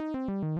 Música